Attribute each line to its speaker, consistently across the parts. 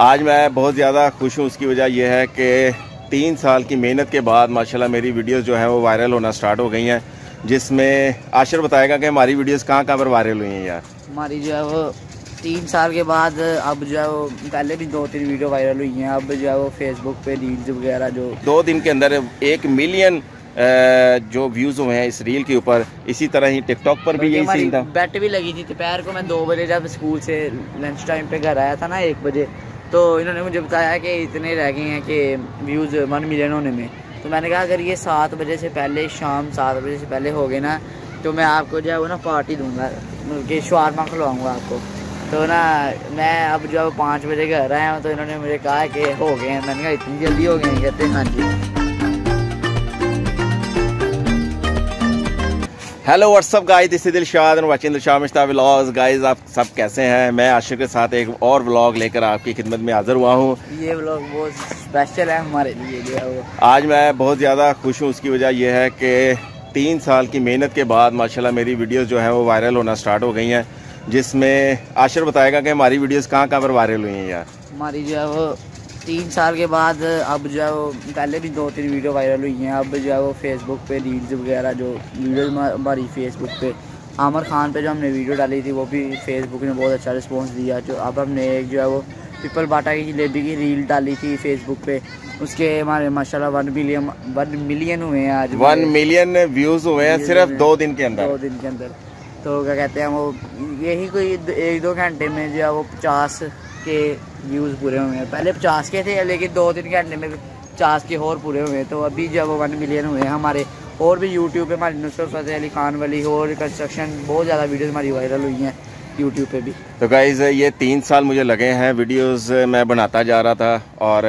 Speaker 1: आज मैं बहुत ज़्यादा खुश हूँ। उसकी वजह यह है कि तीन साल की मेहनत के बाद माशाल्लाह मेरी वीडियोस जो है वो वायरल होना स्टार्ट हो गई हैं जिसमें आशर बताएगा कि हमारी वीडियोस कहाँ कहाँ पर वायरल हुई हैं यार।
Speaker 2: हमारी जो है वो तीन साल के बाद अब जो है वो पहले भी दो तीन वीडियो वायरल हुई हैं। अब जो है वो फेसबुक पे रील्स वगैरह जो
Speaker 1: दो दिन के अंदर एक मिलियन जो व्यूज़ हुए हैं इस रील के ऊपर। इसी तरह ही टिकटॉक पर भी यही सीन था।
Speaker 2: बैट भी लगी थी। दोपहर को मैं दो बजे जब स्कूल से लंच टाइम पे घर आया था ना एक बजे तो इन्होंने मुझे बताया कि इतने रह गए हैं कि व्यूज़ वन मिलियन होने में। तो मैंने कहा, अगर ये सात बजे से पहले, शाम सात बजे से पहले हो गए ना तो मैं आपको जो है वो ना पार्टी दूँगा। कि शवारमा खिलवाऊँगा आपको। तो ना, मैं अब जो है पाँच बजे घर आया हूँ तो इन्होंने मुझे कहा कि हो गए हैं। मैंने कहा, इतनी जल्दी हो गए हैं? कहते हैं हाँ जी।
Speaker 1: Hello what's up guys this is Dilshad और वाचिंग दिलशाद मिश्ता व्लॉग्स गाइस आप सब कैसे हैं? मैं आशिक के साथ एक और व्लॉग लेकर आपकी खिदमत में हाजिर हुआ हूँ।
Speaker 2: ये व्लॉग बहुत स्पेशल है हमारे लिए जो है वो।
Speaker 1: आज मैं बहुत ज़्यादा खुश हूँ। उसकी वजह यह है कि तीन साल की मेहनत के बाद माशाल्लाह मेरी वीडियोस जो है वो वायरल होना स्टार्ट हो गई हैं जिसमें आशिर बताएगा कि हमारी वीडियोस कहाँ कहाँ पर वायरल हुई हैं यार।
Speaker 2: हमारी जो है वो तीन साल के बाद अब जो है वो पहले भी दो तीन वीडियो वायरल हुई हैं। अब जो है वो फेसबुक पे रील्स वगैरह जो वीडियो हमारी फेसबुक पे आमर खान पे जो हमने वीडियो डाली थी वो भी फेसबुक ने बहुत अच्छा रिस्पॉन्स दिया। जो अब हमने एक जो है वो पिपल बाटा की जलेबी की रील डाली थी फेसबुक पे। उसके हमारे माशाल्लाह वन मिलियन वन मिलियन हुए हैं आज
Speaker 1: वन मिलियन व्यूज़ हुए हैं सिर्फ़ दो दिन के अंदर।
Speaker 2: दो दिन के अंदर। तो क्या कहते हैं वो यही कोई एक दो घंटे में जो है वो पचास के व्यूज़ पूरे हुए हैं। पहले पचास के थे, लेकिन दो तीन घंटे में पचास के और पूरे हुए तो अभी जब वन मिलियन हुए हैं, हमारे और भी यूट्यूब पे, हमारी नुसरत फतेह अली खान वाली और कंस्ट्रक्शन बहुत ज़्यादा वीडियोज़ हमारी वायरल हुई हैं यूट्यूब पे भी।
Speaker 1: तो गाइज़ ये तीन साल मुझे लगे हैं वीडियोज़ मैं बनाता जा रहा था और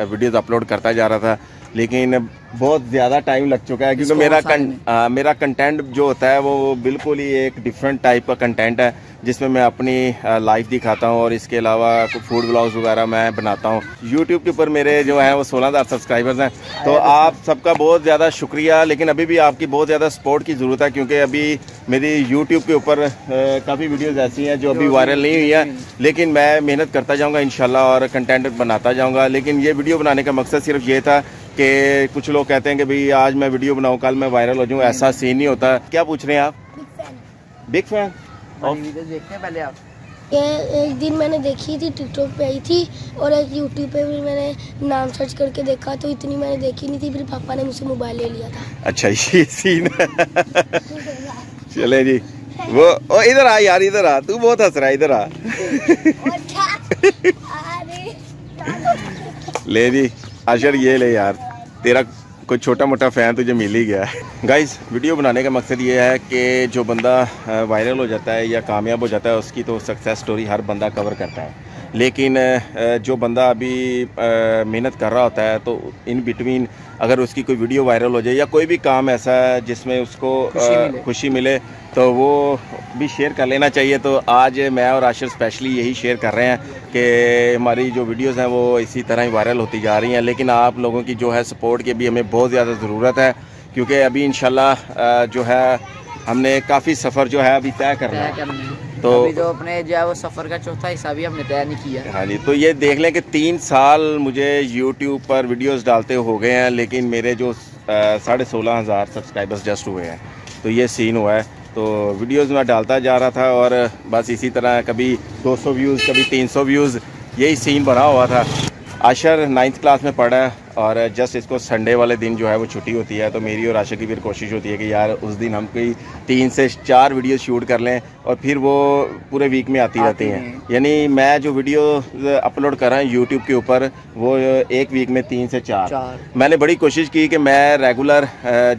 Speaker 1: वीडियोज़ अपलोड करता जा रहा था। लेकिन बहुत ज़्यादा टाइम लग चुका है क्योंकि मेरा कं, आ, मेरा कंटेंट जो होता है वो बिल्कुल ही एक डिफरेंट टाइप का कंटेंट है जिसमें मैं अपनी लाइफ दिखाता हूँ और इसके अलावा फ़ूड ब्लॉग्स वगैरह मैं बनाता हूँ। यूट्यूब के ऊपर मेरे जो हैं वो सोलह हज़ार सब्सक्राइबर्स हैं। तो आप सबका बहुत ज़्यादा शुक्रिया लेकिन अभी भी आपकी बहुत ज़्यादा सपोर्ट की ज़रूरत है क्योंकि अभी मेरी यूट्यूब के ऊपर काफ़ी वीडियोज़ ऐसी हैं जो अभी वायरल नहीं हुई हैं। लेकिन मैं मेहनत करता जाऊँगा इन और कंटेंट बनाता जाऊँगा। लेकिन ये वीडियो बनाने का मकसद सिर्फ़ ये था कि कुछ लोग कहते हैं कि भाई आज मैं वीडियो बनाऊँ कल मैं वायरल हो जाऊँ ऐसा सीन नहीं होता। क्या पूछ रहे हैं आप? बिग फ़ैन
Speaker 2: देखते हैं पहले आप।
Speaker 3: ये एक दिन मैंने देखी थी टिकटॉक पे आई थी और एक यूट्यूब पे भी मैंने नाम सर्च करके देखा तो इतनी मैंने देखी नहीं थी फिर पापा ने मुझसे मोबाइल ले लिया था।
Speaker 1: अच्छा ये सीन चले जी। वो ओ इधर आ यार इधर आ। तू बहुत हंस रहा है इधर आ। ले जी अशर ये ले यार। तेरा कोई छोटा मोटा फ़ैन तुझे मिल ही गया है। गाइस वीडियो बनाने का मकसद ये है कि जो बंदा वायरल हो जाता है या कामयाब हो जाता है, उसकी तो सक्सेस स्टोरी हर बंदा कवर करता है। लेकिन जो बंदा अभी मेहनत कर रहा होता है तो इन बिटवीन अगर उसकी कोई वीडियो वायरल हो जाए या कोई भी काम ऐसा है जिसमें उसको खुशी मिले, खुशी मिले तो वो भी शेयर कर लेना चाहिए। तो आज मैं और आशिर स्पेशली यही शेयर कर रहे हैं कि हमारी जो वीडियोस हैं वो इसी तरह ही वायरल होती जा रही हैं। लेकिन आप लोगों की जो है सपोर्ट की भी हमें बहुत ज़्यादा ज़रूरत है क्योंकि अभी इन जो है हमने काफ़ी सफ़र जो है अभी तय करना है।
Speaker 2: तो अभी तो अपने जो है वो सफ़र का चौथा हिस्सा भी हमने तैयार नहीं किया।
Speaker 1: हाँ जी तो ये देख लें कि तीन साल मुझे यूट्यूब पर वीडियोस डालते हो गए हैं लेकिन मेरे जो साढ़े सोलह हज़ार सब्सक्राइबर्स जस्ट हुए हैं। तो ये सीन हुआ है। तो वीडियोस मैं डालता जा रहा था और बस इसी तरह कभी 200 व्यूज़ कभी 300 व्यूज़ यही सीन बना हुआ था। आशर नाइन्थ क्लास में पढ़ा है। और जस्ट इसको संडे वाले दिन जो है वो छुट्टी होती है तो मेरी और आशा की फिर कोशिश होती है कि यार उस दिन हम कोई तीन से चार वीडियो शूट कर लें और फिर वो पूरे वीक में आती रहती हैं। यानी मैं जो वीडियो अपलोड कर रहा हूँ यूट्यूब के ऊपर वो एक वीक में तीन से चार, चार। मैंने बड़ी कोशिश की कि मैं रेगुलर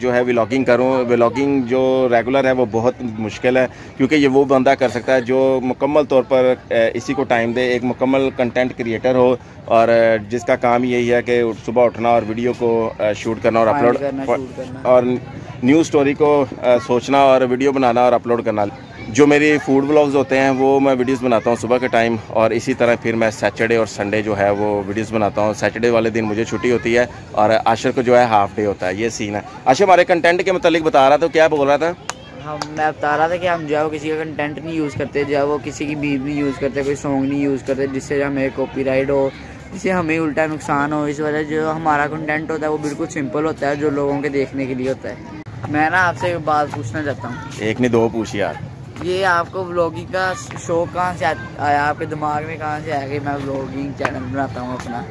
Speaker 1: जो है व्लागिंग करूँ। व्लागिंग जो रेगुलर है वो बहुत मुश्किल है क्योंकि ये वो बंदा कर सकता है जो मुकम्मल तौर पर इसी को टाइम दे एक मुकम्मल कंटेंट क्रिएटर हो। और जिसका काम यही है कि सुबह उठना और वीडियो को शूट करना और अपलोड और न्यूज़ स्टोरी को सोचना और वीडियो बनाना और अपलोड करना। जो मेरी फ़ूड ब्लॉग्स होते हैं वो मैं वीडियोस बनाता हूँ सुबह के टाइम और इसी तरह फिर मैं सैटरडे और संडे जो है वो वीडियोस बनाता हूँ। सैटरडे वाले दिन मुझे छुट्टी होती है और आशर को जो है हाफ़ डे होता है ये सीन है। आशर हमारे कंटेंट के मतलब बता रहा था क्या बोल रहा था?
Speaker 2: हम मैं बता रहा था कि हम जो है वो किसी का कंटेंट नहीं यूज़ करते जो है वो किसी की बीट नहीं यूज़ करते कोई सॉन्ग नहीं यूज़ करते जिससे हमें कॉपीराइट हो जिससे हमें उल्टा नुकसान हो इस वजह जो हमारा कंटेंट होता है वो बिल्कुल सिंपल होता है जो लोगों के देखने के लिए होता है। मैं ना आपसे एक बात पूछना चाहता हूँ।
Speaker 1: एक ने दो पूछ यार।
Speaker 2: ये आपको व्लॉगिंग का शौक कहाँ से आया? आपके दिमाग में कहाँ से आया कि मैं व्लॉगिंग चैनल बनाता हूँ अपना?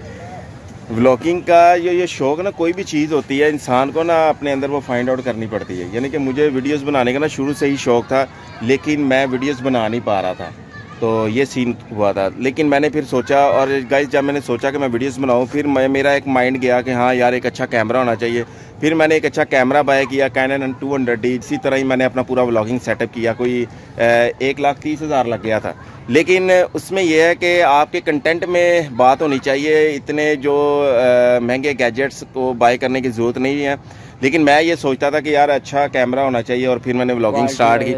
Speaker 1: व्लॉगिंग का ये ये शौक ना कोई भी चीज़ होती है इंसान को ना अपने अंदर वो फाइंड आउट करनी पड़ती है। यानी कि मुझे वीडियोस बनाने का ना शुरू से ही शौक था लेकिन मैं वीडियोस बना नहीं पा रहा था। तो ये सीन हुआ था। लेकिन मैंने फिर सोचा और गाइस जब मैंने सोचा कि मैं वीडियोस बनाऊँ फिर मैं मेरा एक माइंड गया कि हाँ यार एक अच्छा कैमरा होना चाहिए। फिर मैंने एक अच्छा कैमरा बाय किया कैनन टू हंड्रेड डी इसी तरह ही मैंने अपना पूरा व्लॉगिंग सेटअप किया। कोई एक लाख तीस हज़ार लग गया था। लेकिन उसमें यह है कि आपके कंटेंट में बात होनी चाहिए। इतने जो महँगे गैजेट्स को बाय करने की ज़रूरत नहीं है। लेकिन मैं ये सोचता था कि यार अच्छा कैमरा होना चाहिए और फिर मैंने व्लॉगिंग स्टार्ट की।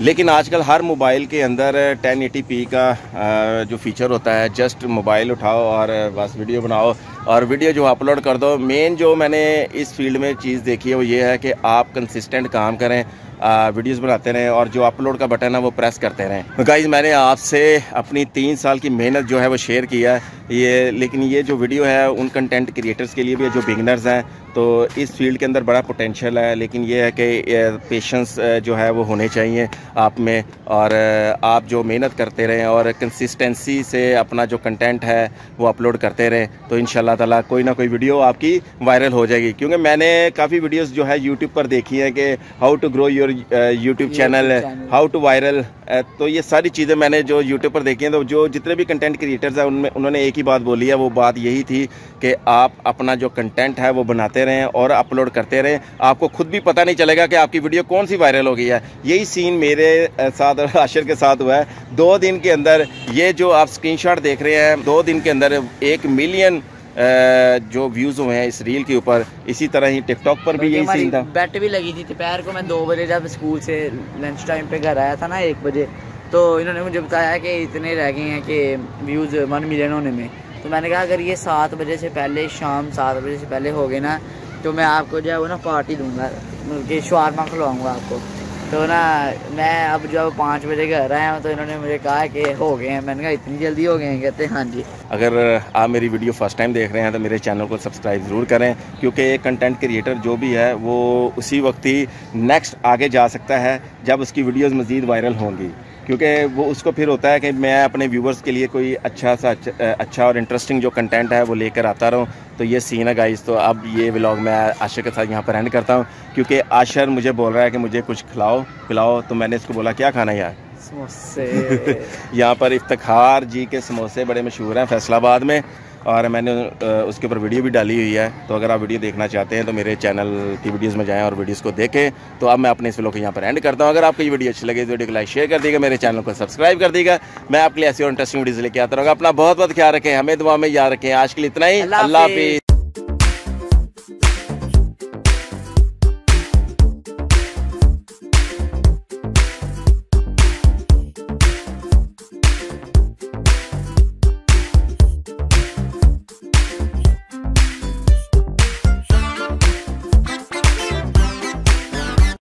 Speaker 1: लेकिन आजकल हर मोबाइल के अंदर 1080p का जो फीचर होता है जस्ट मोबाइल उठाओ और बस वीडियो बनाओ और वीडियो जो अपलोड कर दो। मेन जो मैंने इस फ़ील्ड में चीज़ देखी है वो ये है कि आप कंसिस्टेंट काम करें वीडियोस बनाते रहें और जो अपलोड का बटन है वो प्रेस करते रहें। गाइज़ मैंने आपसे अपनी तीन साल की मेहनत जो है वो शेयर किया है। ये लेकिन ये जो वीडियो है उन कंटेंट क्रिएटर्स के लिए भी है जो बिगनर्स हैं तो इस फ़ील्ड के अंदर बड़ा पोटेंशियल है लेकिन ये है कि पेशेंस जो है वो होने चाहिए आप में और आप जो मेहनत करते रहें और कंसिस्टेंसी से अपना जो कंटेंट है वो अपलोड करते रहें तो इन ताला कोई ना कोई वीडियो आपकी वायरल हो जाएगी। क्योंकि मैंने काफ़ी वीडियोस जो है यूट्यूब पर देखी हैं कि how to grow your YouTube channel how to viral तो ये सारी चीज़ें मैंने जो यूट्यूब पर देखी हैं तो जो जितने भी कंटेंट क्रिएटर्स हैं उनमें उन्होंने एक ही बात बोली है वो बात यही थी कि आप अपना जो कंटेंट है वो बनाते रहें और अपलोड करते रहें। आपको खुद भी पता नहीं चलेगा कि आपकी वीडियो कौन सी वायरल हो गई है। यही सीन मेरे साथ और आशिर के साथ हुआ है। दो दिन के अंदर ये जो आप स्क्रीन देख रहे हैं दो दिन के अंदर एक मिलियन जो व्यूज़ हुए हैं इस रील के ऊपर इसी तरह ही टिकटॉक पर भी यही सीन था।
Speaker 2: बैट भी लगी थी दोपहर को। मैं दो बजे जब स्कूल से लंच टाइम पे घर आया था ना एक बजे तो इन्होंने मुझे बताया कि इतने रह गए हैं कि व्यूज़ वन मिलियन होने में। तो मैंने कहा, अगर ये सात बजे से पहले, शाम सात बजे से पहले हो गए ना तो मैं आपको जो है वो ना पार्टी दूँगा। मतलब कि शवारमा खिलवाऊँगा आपको। तो ना, मैं अब जो पाँच बजे घर आया हूँ तो इन्होंने मुझे कहा कि हो गए हैं। मैंने कहा, इतनी जल्दी हो गए हैं? कहते हैं हाँ जी।
Speaker 1: अगर आप मेरी वीडियो फ़र्स्ट टाइम देख रहे हैं तो मेरे चैनल को सब्सक्राइब ज़रूर करें, क्योंकि एक कंटेंट क्रिएटर जो भी है, वो उसी वक्त ही नेक्स्ट आगे जा सकता है, जब उसकी वीडियोज़ मज़ीद वायरल होंगी। क्योंकि वो उसको फिर होता है कि मैं अपने व्यूवर्स के लिए कोई अच्छा सा अच्छा, अच्छा और इंटरेस्टिंग जो कंटेंट है वो लेकर आता रहूँ। तो ये सीन है गाइस तो अब ये व्लॉग मैं आशर के साथ यहाँ पर एंड करता हूँ। क्योंकि आशर मुझे बोल रहा है कि मुझे कुछ खिलाओ खिलाओ तो मैंने इसको बोला क्या खाना यार?
Speaker 2: समोसे।
Speaker 1: यहाँ पर इफ्तार जी के समोसे बड़े मशहूर हैं फैसलाबाद में। और मैंने उसके ऊपर वीडियो भी डाली हुई है। तो अगर आप वीडियो देखना चाहते हैं तो मेरे चैनल की वीडियोज़ में जाएँ और वीडियोज़ को देखें। तो अब मैं अपने इस व्लॉग को यहाँ पर एंड करता हूँ। अगर आपको ये वीडियो अच्छी लगे तो वीडियो को लाइक शेयर कर दीजिएगा। मेरे चैनल को सब्सक्राइब कर दीजिएगा। मैं आपके लिए ऐसी और इंटरेस्टिंग वीडियोज़ लेकर आता रहूँगा। अपना बहुत बहुत ख्याल रखें। हमें दुआ में याद रखें। आज के लिए इतना ही। अल्लाह हाफिज़।